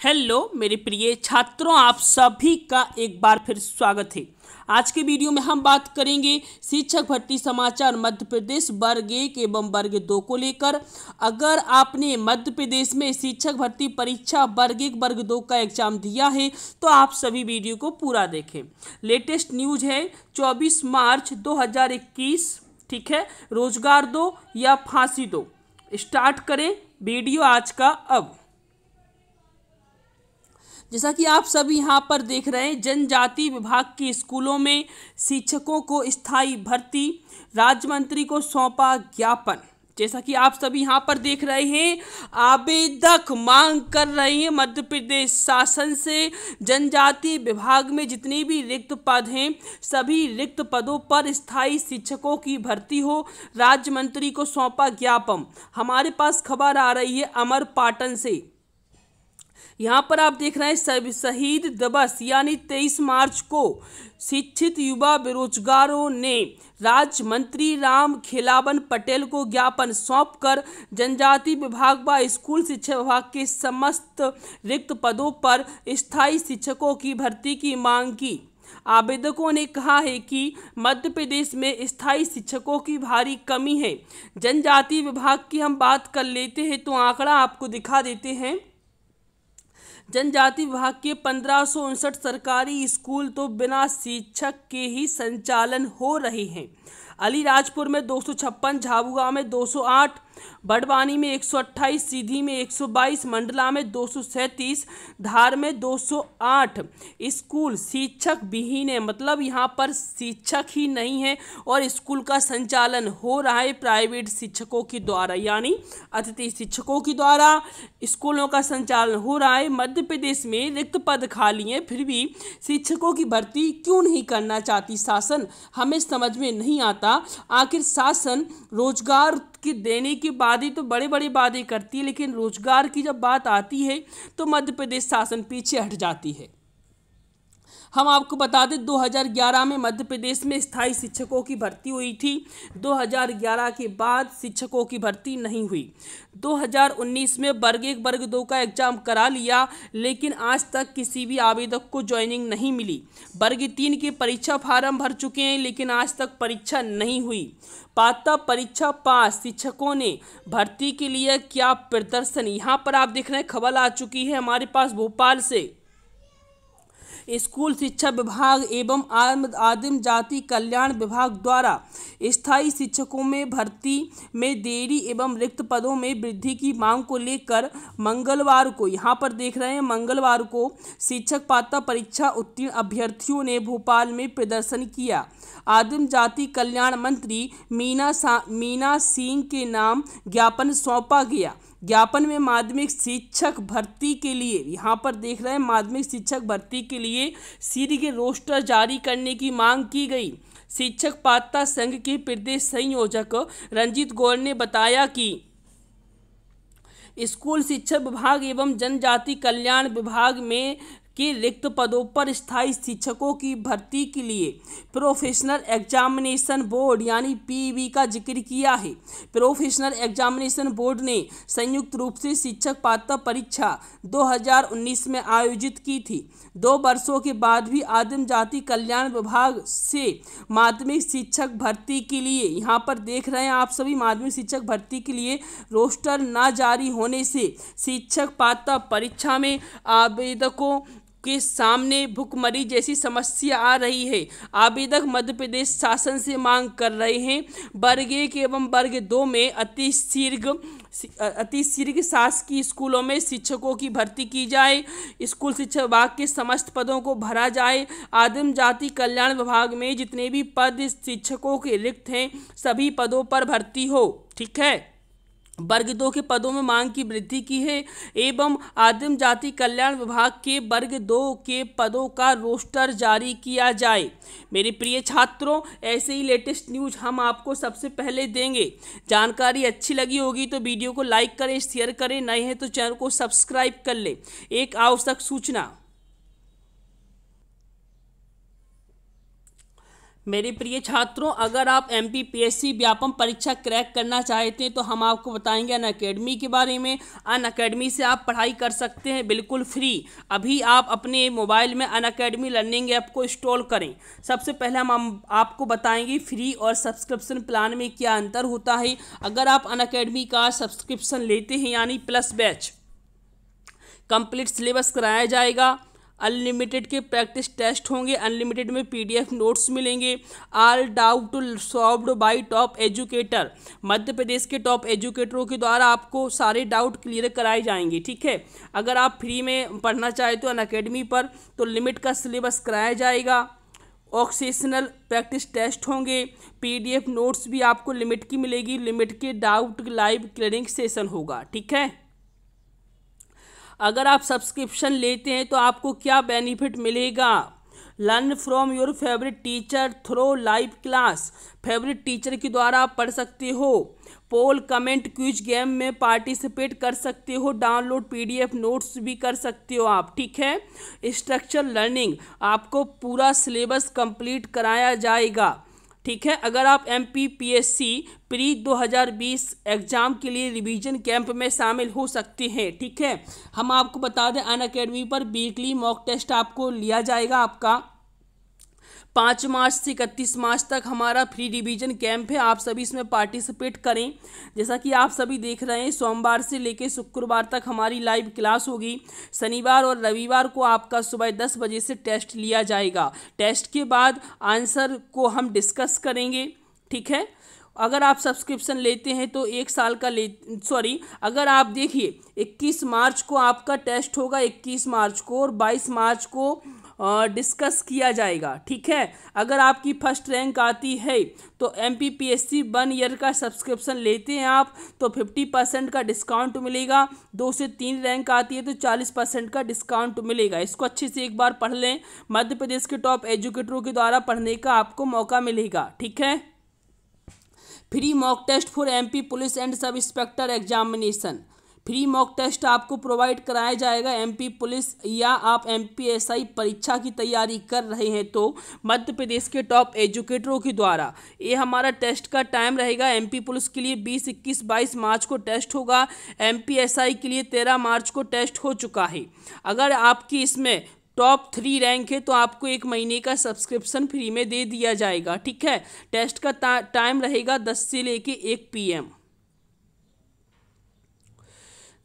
Hello मेरे प्रिय छात्रों, आप सभी का एक बार फिर स्वागत है। आज के वीडियो में हम बात करेंगे शिक्षक भर्ती समाचार मध्य प्रदेश वर्ग एक एवं वर्ग दो को लेकर। अगर आपने मध्य प्रदेश में शिक्षक भर्ती परीक्षा वर्ग एक, वर्ग दो का एग्ज़ाम दिया है तो आप सभी वीडियो को पूरा देखें। लेटेस्ट न्यूज़ है 24 मार्च 2021 ठीक है? रोज़गार दो या फांसी दो। स्टार्ट करें वीडियो आज का अब। जैसा कि आप सभी यहाँ पर देख रहे हैं, जनजाति विभाग के स्कूलों में शिक्षकों को स्थायी भर्ती राज्य मंत्री को सौंपा ज्ञापन। जैसा कि आप सभी यहाँ पर देख रहे हैं, आवेदक मांग कर रहे हैं मध्य प्रदेश शासन से। जनजाति विभाग में जितने भी रिक्त पद हैं, सभी रिक्त पदों पर स्थायी शिक्षकों की भर्ती हो राज्य मंत्री को सौंपा ज्ञापन। हमारे पास खबर आ रही है अमर पाटन से। यहाँ पर आप देख रहे हैं शहीद दिवस यानी 23 मार्च को शिक्षित युवा बेरोजगारों ने राज्य मंत्री राम खिलावन पटेल को ज्ञापन सौंपकर जनजाति विभाग व स्कूल शिक्षा विभाग के समस्त रिक्त पदों पर स्थायी शिक्षकों की भर्ती की मांग की। आवेदकों ने कहा है कि मध्य प्रदेश में स्थायी शिक्षकों की भारी कमी है। जनजाति विभाग की हम बात कर लेते हैं तो आंकड़ा आपको दिखा देते हैं। जनजाति विभाग के पंद्रह सरकारी स्कूल तो बिना शिक्षक के ही संचालन हो रहे हैं। अलीराजपुर में दो सौ छप्पन, झाबुआ में 208 बड़वानी में 128 सीधी में 122 मंडला में दो धार में 208 स्कूल शिक्षक विहीन है मतलब यहाँ पर शिक्षक ही नहीं है और स्कूल का संचालन हो रहा है प्राइवेट शिक्षकों के द्वारा, यानी अतिथि शिक्षकों के द्वारा। स्कूलों का संचालन हो रहा है, मध्य प्रदेश में रिक्त पद खाली हैं, फिर भी शिक्षकों की भर्ती क्यों नहीं करना चाहती शासन? हमें समझ में नहीं आता। आखिर शासन रोज़गार की देने की बात ही तो बड़े बड़े बातें करती है, लेकिन रोज़गार की जब बात आती है तो मध्य प्रदेश शासन पीछे हट जाती है। हम आपको बता दें 2011 में मध्य प्रदेश में स्थायी शिक्षकों की भर्ती हुई थी। 2011 के बाद शिक्षकों की भर्ती नहीं हुई। 2019 में वर्ग एक, वर्ग दो का एग्ज़ाम करा लिया, लेकिन आज तक किसी भी आवेदक को ज्वाइनिंग नहीं मिली। वर्ग तीन के परीक्षा फार्म भर चुके हैं, लेकिन आज तक परीक्षा नहीं हुई। पाता परीक्षा पास, शिक्षकों ने भर्ती के लिए क्या प्रदर्शन? यहाँ पर आप देख रहे हैं, खबर आ चुकी है हमारे पास भोपाल से। स्कूल शिक्षा विभाग एवं आदिम जाति कल्याण विभाग द्वारा स्थायी शिक्षकों में भर्ती में देरी एवं रिक्त पदों में वृद्धि की मांग को लेकर मंगलवार को, यहाँ पर देख रहे हैं, मंगलवार को शिक्षक पात्रता परीक्षा उत्तीर्ण अभ्यर्थियों ने भोपाल में प्रदर्शन किया। आदिम जाति कल्याण मंत्री मीना मीना सिंह के नाम ज्ञापन सौंपा गया। ज्ञापन में माध्यमिक शिक्षक भर्ती के लिए, यहाँ पर देख रहे हैं, माध्यमिक शिक्षक भर्ती के लिए सीरी के रोस्टर जारी करने की मांग की गई। शिक्षक पात्रता संघ के प्रदेश संयोजक रंजीत गौर ने बताया कि स्कूल शिक्षा विभाग एवं जनजाति कल्याण विभाग में के रिक्त पदों पर स्थायी शिक्षकों की भर्ती के लिए प्रोफेशनल एग्जामिनेशन बोर्ड यानी पीवी का ज़िक्र किया है। प्रोफेशनल एग्जामिनेशन बोर्ड ने संयुक्त रूप से शिक्षक पात्रता परीक्षा 2019 में आयोजित की थी। दो वर्षों के बाद भी आदिम जाति कल्याण विभाग से माध्यमिक शिक्षक भर्ती के लिए, यहाँ पर देख रहे हैं आप सभी, माध्यमिक शिक्षक भर्ती के लिए रोस्टर न जारी होने से शिक्षक पात्रता परीक्षा में आवेदकों के सामने भुखमरी जैसी समस्या आ रही है। आवेदक मध्य प्रदेश शासन से मांग कर रहे हैं। वर्ग एक एवं वर्ग दो में अति शीर्घ अति शीर्घ शासकीय स्कूलों में शिक्षकों की भर्ती की जाए। स्कूल शिक्षा विभाग के समस्त पदों को भरा जाए। आदिम जाति कल्याण विभाग में जितने भी पद शिक्षकों के रिक्त हैं, सभी पदों पर भर्ती हो। ठीक है? वर्ग दो के पदों में मांग की वृद्धि की है। एवं आदिम जाति कल्याण विभाग के वर्ग दो के पदों का रोस्टर जारी किया जाए। मेरे प्रिय छात्रों, ऐसे ही लेटेस्ट न्यूज़ हम आपको सबसे पहले देंगे। जानकारी अच्छी लगी होगी तो वीडियो को लाइक करें, शेयर करें, नए हैं तो चैनल को सब्सक्राइब कर ले। एक आवश्यक सूचना। मेरे प्रिय छात्रों, अगर आप M P P S C Vyapam परीक्षा क्रैक करना चाहते हैं तो हम आपको बताएँगे अन अकेडमी के बारे में। अन अकेडमी से आप पढ़ाई कर सकते हैं बिल्कुल फ्री अभी आप अपने मोबाइल में अन अकेडमी लर्निंग ऐप को इंस्टॉल करें। सबसे पहले हम आपको बताएँगे फ्री और सब्सक्रिप्शन प्लान में क्या अंतर होता है। अगर आप अन अकेडमी का सब्सक्रिप्शन लेते हैं, यानी प्लस बैच कंप्लीट सिलेबस कराया जाएगा। अनलिमिटेड के प्रैक्टिस टेस्ट होंगे, अनलिमिटेड में पीडीएफ नोट्स मिलेंगे। All doubt solved by top educator Madhya Pradesh के टॉप एजुकेटरों के द्वारा आपको सारे डाउट क्लियर कराए जाएँगे, ठीक है? अगर आप फ्री में पढ़ना चाहें तो अन अकेडमी पर तो लिमिट का सिलेबस कराया जाएगा। ऑक्सीजनल प्रैक्टिस टेस्ट होंगे। पीडीएफ नोट्स भी आपको लिमिट की मिलेगी। लिमिट के डाउट लाइव क्लियरिंग सेशन होगा, ठीक है? अगर आप सब्सक्रिप्शन लेते हैं तो आपको क्या बेनिफिट मिलेगा? Learn from your favourite teacher through live class favourite teacher के द्वारा आप पढ़ सकते हो। पोल कमेंट क्विज गेम में पार्टिसिपेट कर सकते हो। डाउनलोड पीडीएफ नोट्स भी कर सकते हो आप, ठीक है? स्ट्रक्चर लर्निंग आपको पूरा सिलेबस कंप्लीट कराया जाएगा। ठीक है? अगर आप M P P S C pre 2020 exam के लिए रिवीजन कैंप में शामिल हो सकते हैं, ठीक है? हम आपको बता दें, अन अकेडमी पर वीकली मॉक टेस्ट आपको लिया जाएगा आपका। पाँच मार्च से इकतीस मार्च तक हमारा फ्री रिवीजन कैंप है। आप सभी इसमें पार्टिसिपेट करें। जैसा कि आप सभी देख रहे हैं, सोमवार से लेकर शुक्रवार तक हमारी लाइव क्लास होगी। शनिवार और रविवार को आपका सुबह दस बजे से टेस्ट लिया जाएगा। टेस्ट के बाद आंसर को हम डिस्कस करेंगे। ठीक है? अगर आप सब्सक्रिप्शन लेते हैं तो एक साल का ले सॉरी अगर आप देखिए 21 मार्च को आपका टेस्ट होगा 21 मार्च को और 22 मार्च को डिस्कस किया जाएगा, ठीक है? अगर आपकी फ़र्स्ट रैंक आती है तो M P P S C one year का सब्सक्रिप्शन लेते हैं आप तो फिफ्टी परसेंट का डिस्काउंट मिलेगा। दो से तीन रैंक आती है तो चालीस परसेंट का डिस्काउंट मिलेगा। इसको अच्छे से एक बार पढ़ लें। मध्य प्रदेश के टॉप एजुकेटरों के द्वारा पढ़ने का आपको मौका मिलेगा, ठीक है? Free mock test for MP police and sub inspector examination free mock test आपको प्रोवाइड कराया जाएगा एमपी पुलिस या आप एमपीएसआई परीक्षा की तैयारी कर रहे हैं तो मध्य प्रदेश के टॉप एजुकेटरों के द्वारा। ये हमारा टेस्ट का टाइम रहेगा। एमपी पुलिस के लिए 20, 21, 22 मार्च को टेस्ट होगा। एमपीएसआई के लिए 13 मार्च को टेस्ट हो चुका है। अगर आपकी इसमें टॉप थ्री रैंक है तो आपको एक महीने का सब्सक्रिप्शन फ्री में दे दिया जाएगा। ठीक है? टेस्ट का टाइम रहेगा दस से लेके एक पीएम।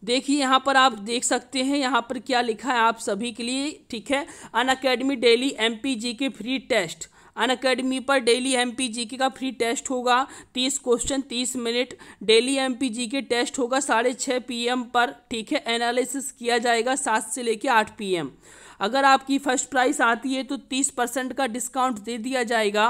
देखिए, यहाँ पर आप देख सकते हैं, यहाँ पर क्या लिखा है आप सभी के लिए, ठीक है? अन अकेडमी डेली एमपीजी के फ्री टेस्ट अन अकेडमी पर डेली एमपीजी के का फ्री टेस्ट होगा, तीस क्वेश्चन तीस मिनट डेली एम पी के टेस्ट होगा साढ़े छः पीएम पर, ठीक है? एनालिसिस किया जाएगा सात से लेकर आठ पीएम अगर आपकी फ़र्स्ट प्राइस आती है तो तीस परसेंट का डिस्काउंट दे दिया जाएगा।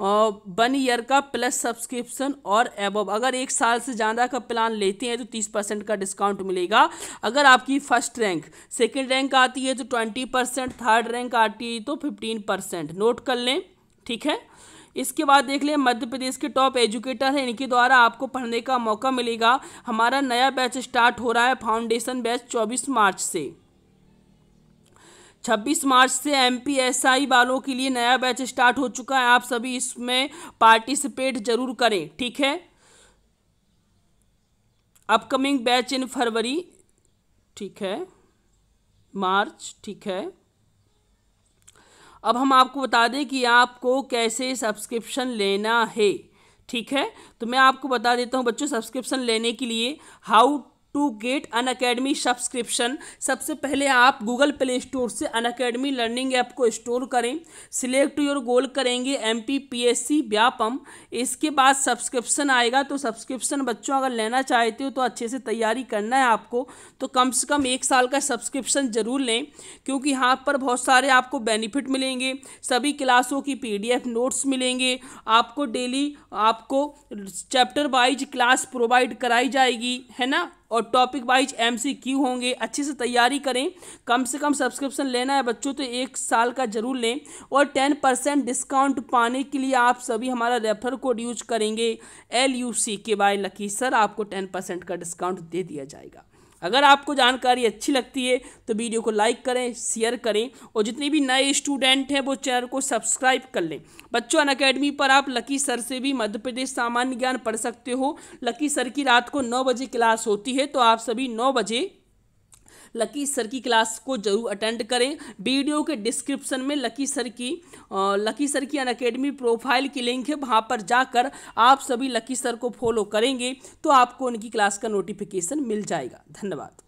वन ईयर का प्लस सब्सक्रिप्शन और एबव अगर एक साल से ज़्यादा का प्लान लेते हैं तो तीस परसेंट का डिस्काउंट मिलेगा। अगर आपकी फ़र्स्ट रैंक सेकेंड रैंक आती है तो ट्वेंटी परसेंट थर्ड रैंक आती है तो फिफ्टीन परसेंट। नोट कर लें, ठीक है? इसके बाद देख लें, मध्य प्रदेश के टॉप एजुकेटर हैं, इनके द्वारा आपको पढ़ने का मौका मिलेगा। हमारा नया बैच स्टार्ट हो रहा है फाउंडेशन बैच चौबीस मार्च से। छब्बीस मार्च से एम पी एस आई वालों के लिए नया बैच स्टार्ट हो चुका है। आप सभी इसमें पार्टिसिपेट ज़रूर करें, ठीक है? अपकमिंग बैच इन फरवरी, ठीक है? मार्च, ठीक है? अब हम आपको बता दें कि आपको कैसे सब्सक्रिप्शन लेना है, ठीक है? तो मैं आपको बता देता हूँ बच्चों, सब्सक्रिप्शन लेने के लिए how to get Unacademy subscription. सबसे पहले आप गूगल प्ले स्टोर से अन अकेडमी लर्निंग ऐप को स्टोर करें। सिलेक्ट योर गोल करेंगे M P P S C Vyapam. इसके बाद सब्सक्रिप्शन आएगा तो सब्सक्रिप्शन बच्चों अगर लेना चाहते हो तो अच्छे से तैयारी करना है आपको। तो कम से कम एक साल का सब्सक्रिप्शन ज़रूर लें, क्योंकि यहाँ पर बहुत सारे आपको बेनिफिट मिलेंगे। सभी क्लासों की पी डी एफ़ नोट्स मिलेंगे। आपको डेली आपको चैप्टर वाइज क्लास प्रोवाइड कराई जाएगी, है ना? और topic wise M C Q होंगे। अच्छे से तैयारी करें। कम से कम सब्सक्रिप्शन लेना है बच्चों तो एक साल का ज़रूर लें। और टेन परसेंट डिस्काउंट पाने के लिए आप सभी हमारा रेफर कोड यूज़ करेंगे। L U C K by Lucky sir आपको टेन परसेंट का डिस्काउंट दे दिया जाएगा। अगर आपको जानकारी अच्छी लगती है तो वीडियो को लाइक करें, शेयर करें और जितने भी नए स्टूडेंट हैं, वो चैनल को सब्सक्राइब कर लें। बच्चों, अन अकेडमी पर आप लकी सर से भी मध्य प्रदेश सामान्य ज्ञान पढ़ सकते हो। लकी सर की रात को नौ बजे क्लास होती है तो आप सभी नौ बजे लकी सर की क्लास को ज़रूर अटेंड करें। वीडियो के डिस्क्रिप्शन में लकी सर की लकी सर की अनकेडमी प्रोफ़ाइल की लिंक है। वहाँ पर जाकर आप सभी लकी सर को फॉलो करेंगे तो आपको उनकी क्लास का नोटिफिकेशन मिल जाएगा। धन्यवाद।